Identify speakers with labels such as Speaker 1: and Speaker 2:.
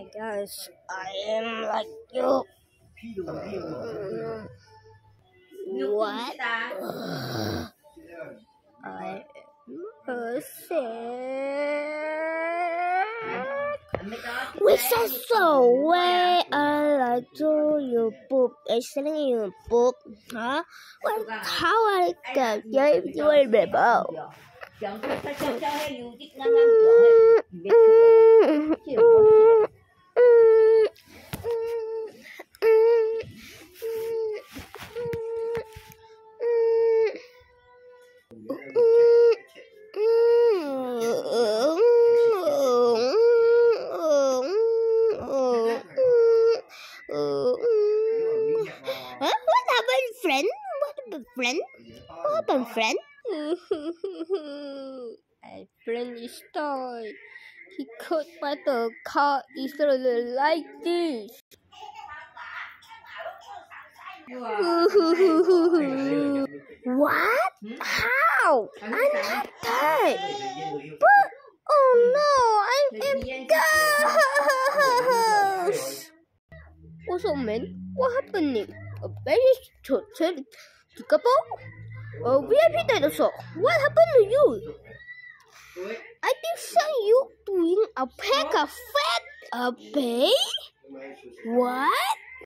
Speaker 1: I guess I am like you. What? I am a We said so way I like to you book a selling you book huh? Well, how I get you you remember? Huh? Friend? What happened, friend? What happened, friend? My friend is died. He cut by the car easily like this. what? How? I'm not dead. But oh no, I'm in ghost. What's up, man? What happening? A very couple? A VIP dinosaur. What happened to you? I think so you doing a pack of fat a pay? What?